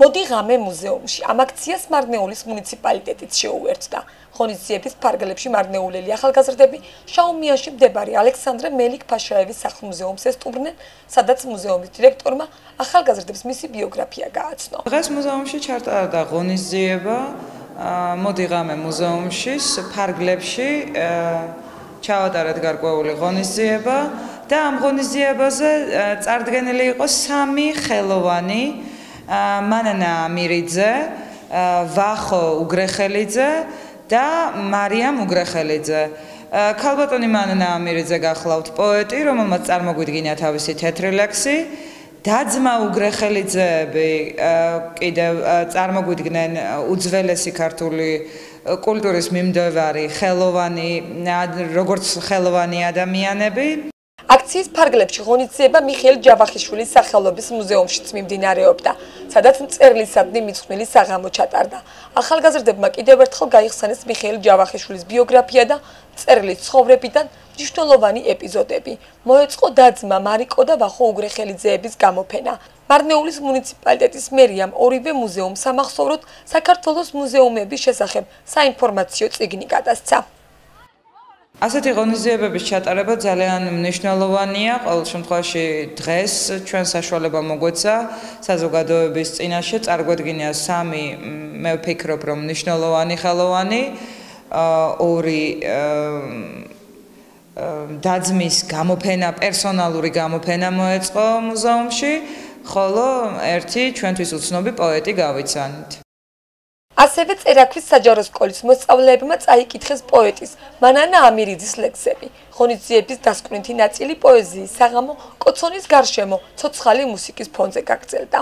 მოდი ღამე მუზეუმში. ამ აქციას მარნეულის მუნიციპალიტეტიც შეუერთდა. ხონისძიების ფარგლებში მარნეულელი ახალგაზრდები შაუმიანში მდებარე ალექსანდრე მელიქ-ფაშაევის სახლ-მუზეუმს ესტუმრნენ, სადაც მუზეუმის დირექტორმა ახალგაზრდებს მისი ბიოგრაფია გააცნო. დღეს მუზეუმში ჩატარდა ღონისძიება მოდი ღამე მუზეუმში ფარგლებში ჩავატარეთ გარკვეული ღონისძიება და ამ ღონისძიებაზე წარდგენილი იყო სამი ხელოვანი მანანა ამირიძე, ვახო უგრეხელიძე და მარიამ უგრეხელიძე. ქალბატონი მანანა ამირიძე გახლავთ პოეტი, რომელმაც წარმოგვიდგინა თავისი თეთრი ლექსი. დაძმა უგრეხელიძეები კიდევ წარმოგვიდგნენ უძველესი ქართული კულტურის მიმდევარი ხელოვანი როგორც ხელოვანი ადამიანები აქციის ფარგლებში ღონისძიება მიხეილ ჯავახიშვილის სახელობის მუზეუმშიც მიმდინარეობდა, სადაც მწერლისადმი მიცხვნილი საღამო ჩატარდა. ახალგაზრდებმა კიდევ ერთხელ გაიხსენეს მიხეილ ჯავახიშვილის ბიოგრაფია და მწერლის ცხოვრებიდან მნიშვნელოვანი ეპიზოდები. მოეწყო დაძმა მარიკო და ვახო უგრეხელიძეების გამოფენა. მარნეულის მუნიციპალიტეტის მერიამ ორივე მუზეუმს სამახსოვროდ საქართველოს მუზეუმების შესახებ საინფორმაციო წიგნი გადასცა. ასეთი ღონისძიებების ჩატარება ძალიან მნიშვნელოვანია. ყოველ შემთხვევაში დღეს ჩვენ საშუალება მოგვეცა საზოგადოების წინაშე წარგვედგინა სამი მე ვფიქრობ რომ მნიშვნელოვანი ხელოვანი ორი დაძმის გამოფენა, პერსონალური გამოფენა მოეწყო მუზეუმში, ხოლო ერთი ჩვენთვის უცნობი პოეტი გავიცანით. ასევე წერაქვის საჯარო სკოლის მოსწავლეებმა წაიკითხეს პოეტის მანანა ამირიძის ლექსები. ხონიძიების დასკვნითი ნაწილი პოეზიის საღამო კოცონის გარშემო ცოცხალი მუსიკის ფონზე გაგრძელდა.